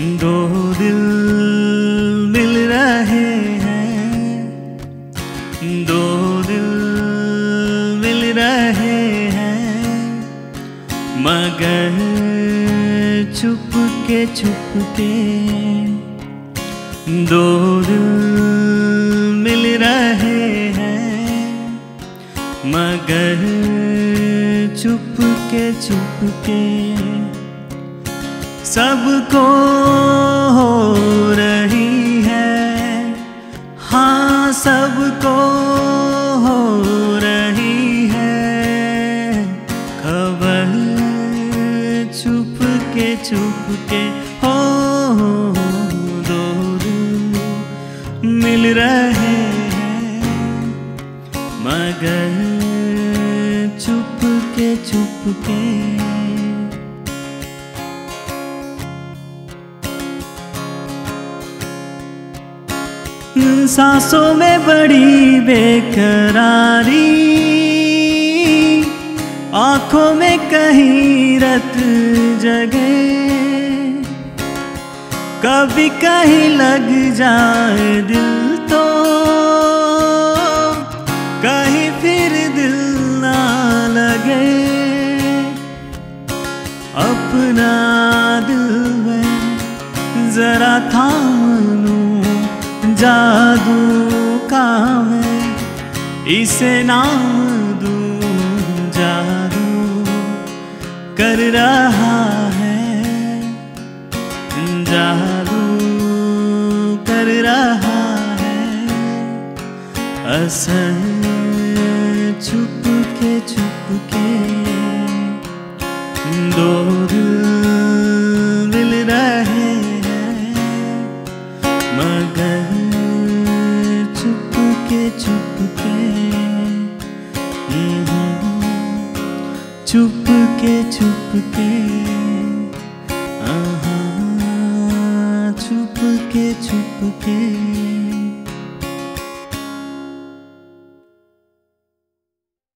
दो दिल मिल रहे हैं। दो दिल मिल रहे हैं। मगर छुप के छुप के दो दिल मिल रहे हैं। मगर छुप के छुप के सबको हो रही है। हाँ सबको हो रही है। खबर छुप के छुप के हो दो मिल रहे हैं। मगर छुप के छुप के सांसों में बड़ी बेकरारी, आँखों में कहीं रत जगे। कभी कहीं लग जाए दिल तो कहीं फिर दिल ना लगे। अपना दिल में जरा थाम जादू का मैं इसे नाम दूँ जादू। कर रहा है, जादू कर रहा है। असर छुप के छुप के छुप के छुप के छुप के छुप के के